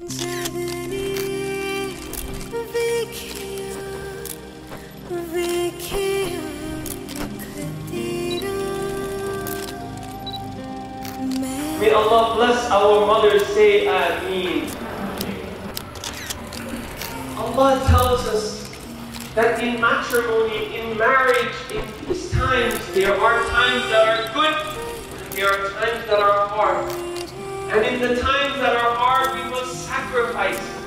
May Allah bless our mothers, say Ameen. Allah tells us that in matrimony, in marriage, in these times, there are times that are good there are times that are hard. And in the times that are sacrifice.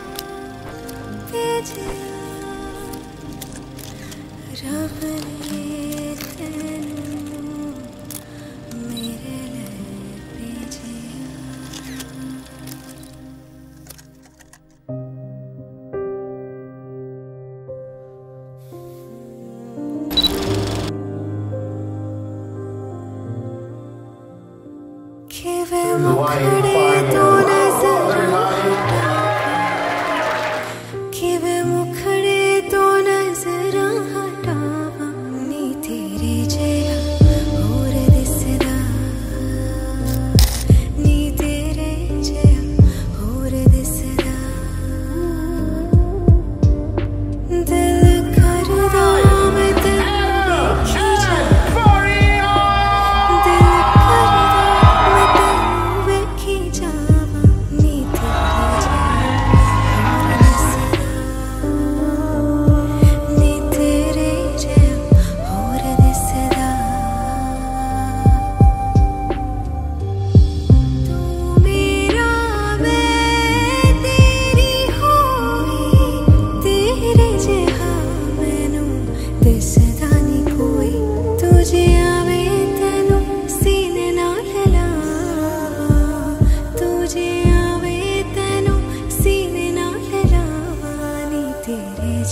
Give him a credit.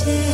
day.